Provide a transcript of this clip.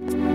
you